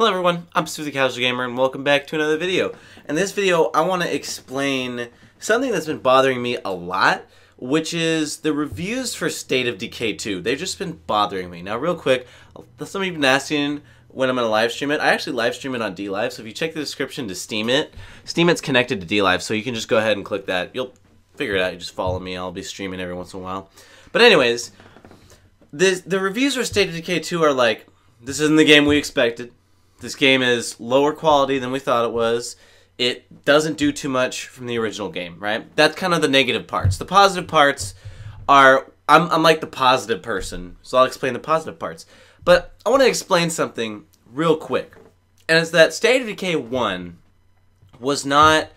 Hello everyone, I'm Stu the Casual Gamer and welcome back to another video. In this video, I want to explain something that's been bothering me a lot, which is the reviews for State of Decay 2. They've just been bothering me. Now real quick, some of you have been asking when I'm going to live stream it. I actually live stream it on DLive, so if you check the description to Steemit, Steam it's connected to DLive, so you can just go ahead and click that. You'll figure it out, you just follow me, I'll be streaming every once in a while. But anyways, the, the reviews for State of Decay 2 are like, this isn't the game we expected this game is lower quality than we thought it was. It doesn't do too much from the original game, right? That's kind of the negative parts. The positive parts are I'm, I'm like the positive person, so I'll explain the positive parts. But I want to explain something real quick. And it's that State of Decay 1 was not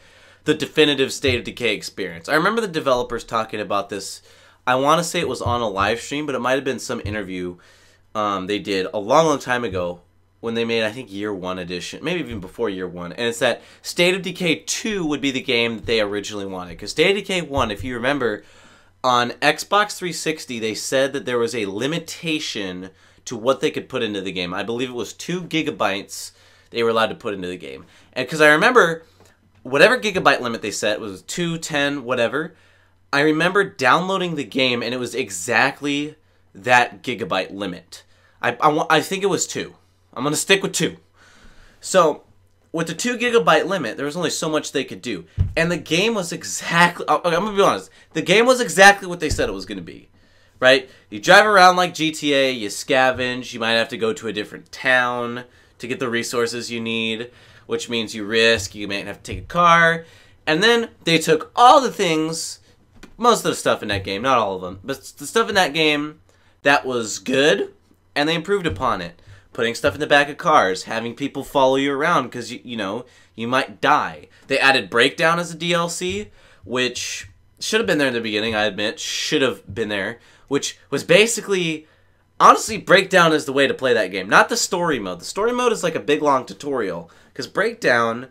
the definitive State of Decay experience. I remember the developers talking about this. I want to say it was on a live stream, but it might have been some interview um, they did a long, long time ago when they made I think year one edition, maybe even before year one, and it's that State of Decay two would be the game that they originally wanted. Because State of Decay one, if you remember, on Xbox 360 they said that there was a limitation to what they could put into the game. I believe it was two gigabytes they were allowed to put into the game, and because I remember whatever gigabyte limit they set was two, ten, whatever. I remember downloading the game and it was exactly that gigabyte limit. I, I, I think it was two. I'm going to stick with two. So, with the two gigabyte limit, there was only so much they could do. And the game was exactly, oh, I'm going to be honest, the game was exactly what they said it was going to be. Right? You drive around like GTA, you scavenge, you might have to go to a different town to get the resources you need, which means you risk, you might have to take a car. And then they took all the things, most of the stuff in that game, not all of them, but the stuff in that game that was good, and they improved upon it putting stuff in the back of cars, having people follow you around because you you know you might die. They added Breakdown as a DLC, which should have been there in the beginning. I admit, should have been there, which was basically. Honestly, Breakdown is the way to play that game, not the story mode. The story mode is like a big long tutorial, because Breakdown,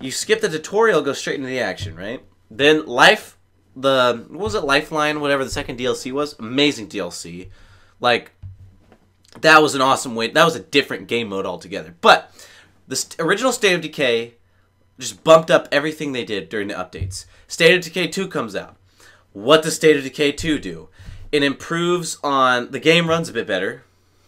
you skip the tutorial, go straight into the action, right? Then Life, the, what was it, Lifeline, whatever the second DLC was? Amazing DLC. Like, that was an awesome way. That was a different game mode altogether. But the original State of Decay just bumped up everything they did during the updates. State of Decay 2 comes out. What does State of Decay 2 do? It improves on the game runs a bit better,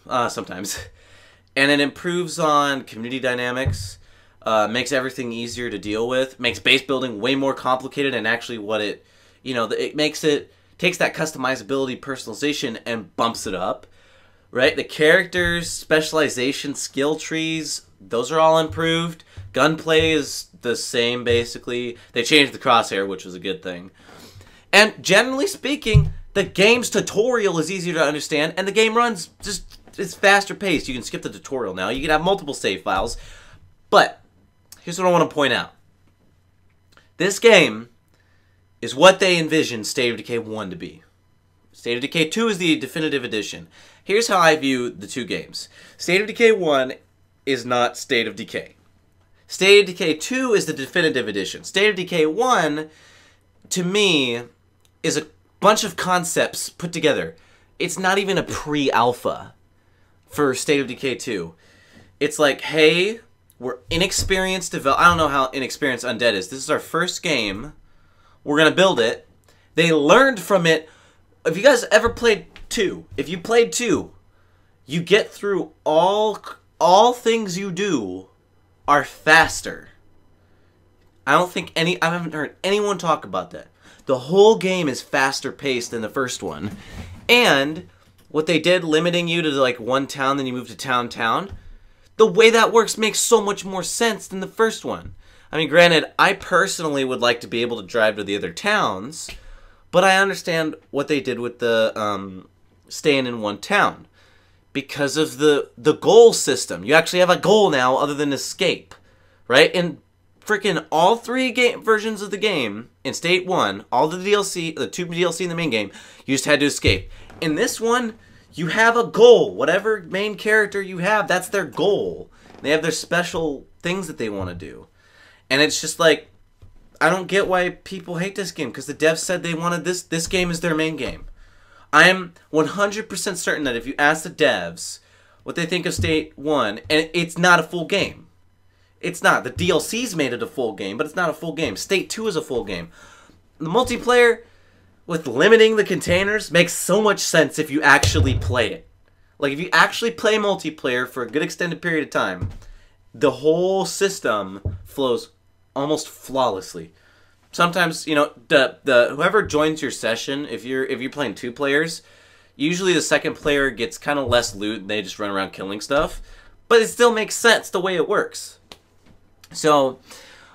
uh, sometimes, and it improves on community dynamics. Uh, makes everything easier to deal with. Makes base building way more complicated, and actually, what it, you know, it makes it takes that customizability, personalization, and bumps it up right? The characters, specialization, skill trees, those are all improved. Gunplay is the same basically. They changed the crosshair, which was a good thing. And generally speaking, the game's tutorial is easier to understand, and the game runs just it's faster paced. You can skip the tutorial now. You can have multiple save files. But here's what I want to point out. This game is what they envisioned State of Decay 1 to be. State of Decay 2 is the definitive edition. Here's how I view the two games. State of Decay 1 is not State of Decay. State of Decay 2 is the definitive edition. State of Decay 1, to me, is a bunch of concepts put together. It's not even a pre-alpha for State of Decay 2. It's like, hey, we're inexperienced develop. I don't know how inexperienced Undead is. This is our first game. We're gonna build it. They learned from it. If you guys ever played two. If you played two, you get through all all things you do are faster. I don't think any I haven't heard anyone talk about that. The whole game is faster paced than the first one. And what they did limiting you to like one town then you move to town town, the way that works makes so much more sense than the first one. I mean, granted, I personally would like to be able to drive to the other towns, but I understand what they did with the um, staying in one town because of the the goal system. You actually have a goal now other than escape, right? In freaking all three game versions of the game in state one, all the DLC, the two DLC in the main game, you just had to escape. In this one, you have a goal. Whatever main character you have, that's their goal. They have their special things that they want to do, and it's just like I don't get why people hate this game because the devs said they wanted this. This game is their main game. I am 100% certain that if you ask the devs, what they think of State 1, and it's not a full game. It's not. The DLC's made it a full game, but it's not a full game. State 2 is a full game. The multiplayer, with limiting the containers, makes so much sense if you actually play it. Like, if you actually play multiplayer for a good extended period of time, the whole system flows almost flawlessly. Sometimes, you know, the the whoever joins your session, if you're if you're playing two players, usually the second player gets kind of less loot and they just run around killing stuff, but it still makes sense the way it works. So,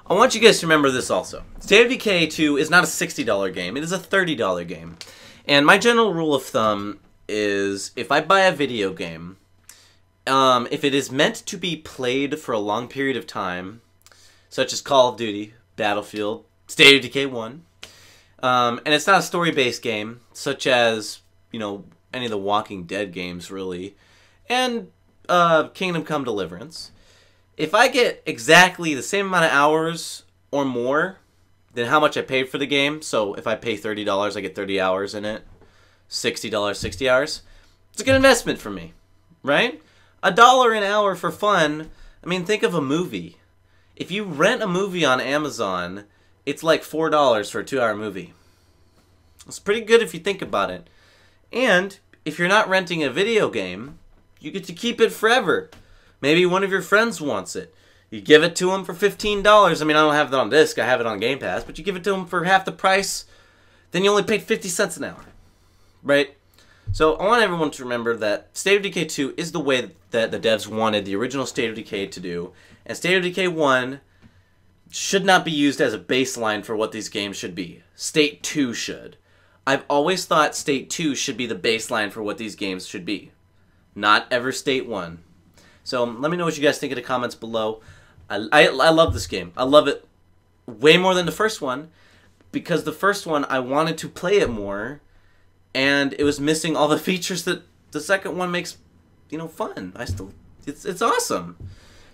I want you guys to remember this also. State of Decay 2 is not a $60 game, it is a $30 game. And my general rule of thumb is if I buy a video game, um, if it is meant to be played for a long period of time, such as Call of Duty, Battlefield, State of Decay 1, um, and it's not a story based game, such as, you know, any of the Walking Dead games, really, and uh, Kingdom Come Deliverance. If I get exactly the same amount of hours or more than how much I paid for the game, so if I pay $30, I get 30 hours in it, $60, 60 hours, it's a good investment for me, right? A dollar an hour for fun. I mean, think of a movie. If you rent a movie on Amazon, it's like $4 for a two hour movie. It's pretty good if you think about it. And if you're not renting a video game, you get to keep it forever. Maybe one of your friends wants it. You give it to them for $15. I mean, I don't have it on disc, I have it on Game Pass, but you give it to them for half the price, then you only paid 50 cents an hour. Right? So I want everyone to remember that State of Decay 2 is the way that the devs wanted the original State of Decay to do, and State of Decay 1 should not be used as a baseline for what these games should be. State 2 should. I've always thought State 2 should be the baseline for what these games should be, not ever State 1. So let me know what you guys think in the comments below. I, I, I love this game. I love it way more than the first one because the first one I wanted to play it more and it was missing all the features that the second one makes, you know, fun. I still, it's it's awesome.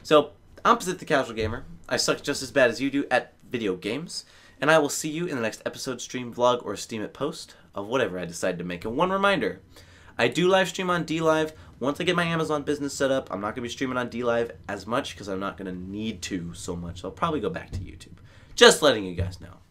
So opposite the casual gamer, I suck just as bad as you do at video games, and I will see you in the next episode, stream, vlog, or Steemit post of whatever I decide to make. And one reminder, I do live stream on DLive. Once I get my Amazon business set up, I'm not going to be streaming on DLive as much because I'm not going to need to so much. So I'll probably go back to YouTube. Just letting you guys know.